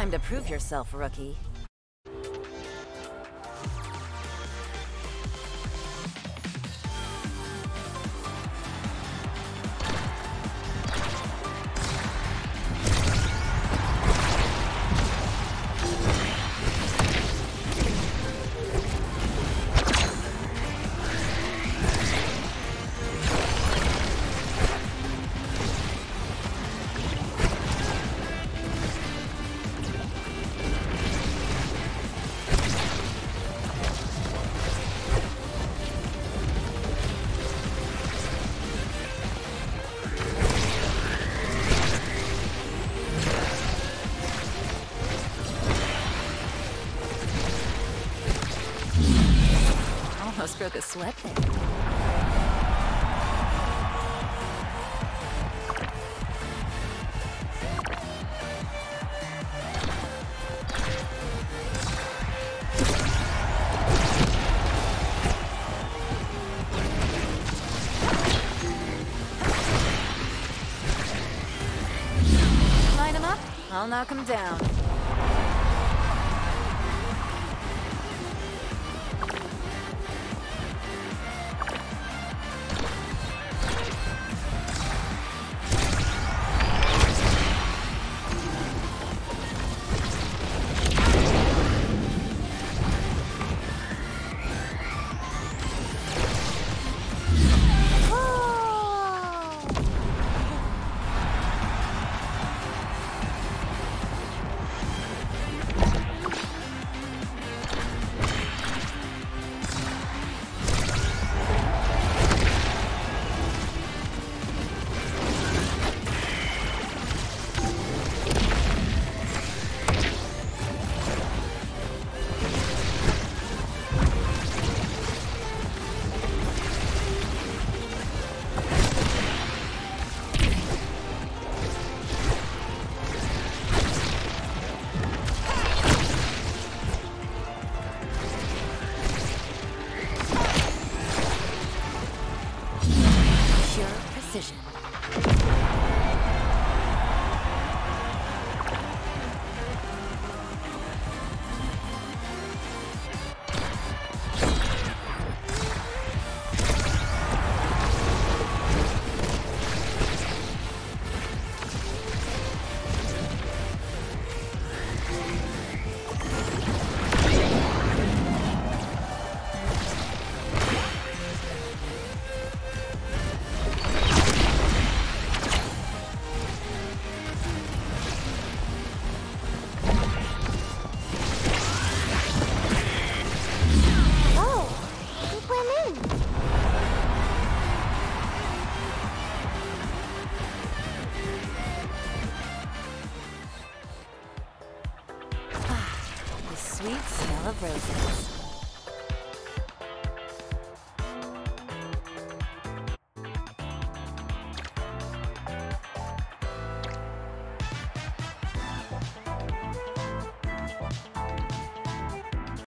time to prove yourself, rookie. Almost broke a sweat there. Line him up, I'll knock him down. Precision. Sweet smell of roses.